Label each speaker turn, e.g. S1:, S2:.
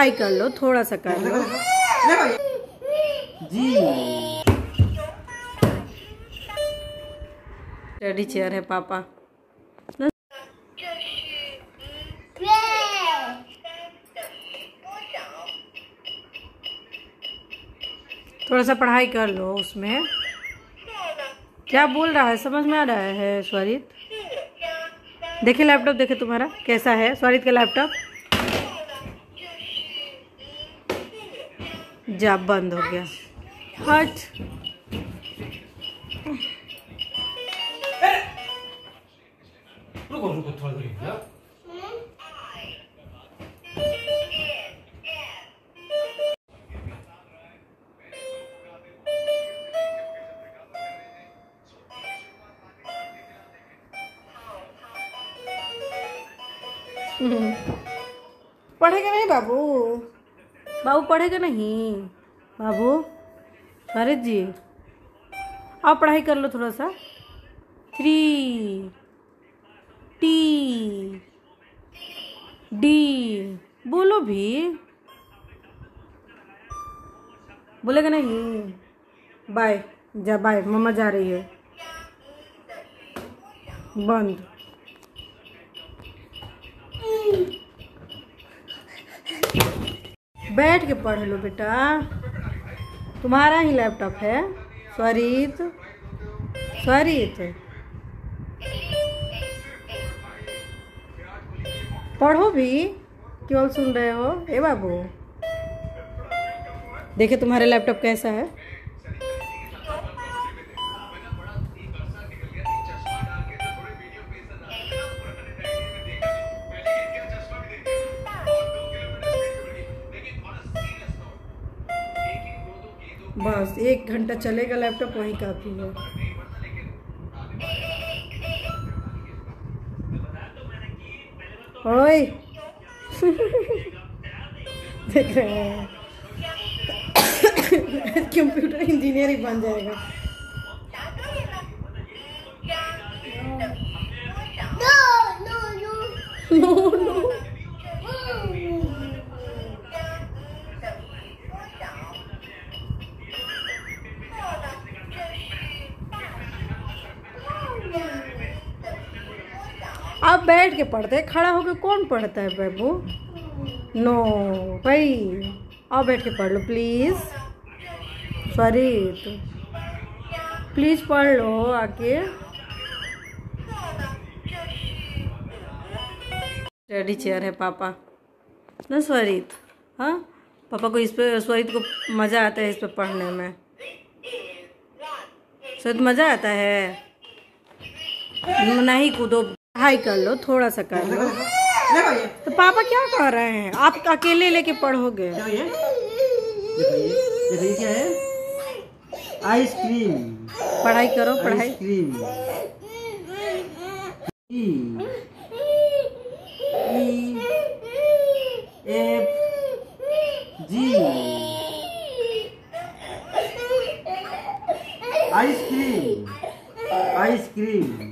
S1: पढ़ाई कर लो थोड़ा सा कर लो।
S2: जी।
S1: स्टडी चेयर है पापा। थोड़ा सा पढ़ाई कर लो उसमें। क्या बोल रहा है? समझ में आ रहा है स्वरित? देखे लैपटॉप देखे तुम्हारा कैसा है? स्वरित का लैपटॉप जा बंद हो गया। हट।
S2: रुको रुको थोड़ा देर
S1: पढ़ेगा नहीं बाबू? बाबू पढ़ेगा नहीं? बाबू? भारत जी आप पढ़ाई कर लो थोड़ा सा। Three, T, D. बोलो भी। बोलेगा नहीं? बाय, जा, बाय, मम्मा जा रही है। बंद। बैठ के पढ़ लो बेटा। तुम्हारा ही लैपटॉप है। स्वरित। स्वरित। पढ़ो भी। केवल सुन रहे हो। ए बाबू। देखे तुम्हारा लैपटॉप कैसा है। बस एक घंटा चलेगा लैपटॉप वहीं काफ़ी है। ओए! देख रहे हैं। कंप्यूटर इंजीनियर ही बन जाएगा। नो नो नो आप बैठ के पढ़ते हैं, खड़ा होकर कौन पढ़ता है बाबू नो भाई, आप बैठ के पढ़ लो प्लीज़ स्वरित प्लीज़ पढ़ लो आके. स्टडी चेयर है, पापा. ना, स्वरित. हाँ? पापा को इस पर स्वरित को मज़ा आता है इस पर पढ़ने में. स्वरित, मज़ा आता है. नहीं कूदो. पढ़ाई कर लो थोड़ा सा कर लो। तो पापा क्या कह रहे हैं? आप अकेले लेके पढ़ोगे।
S2: क्या है? आइसक्रीम
S1: पढ़ाई करो पढ़ाई।
S2: जी आइसक्रीम आइसक्रीम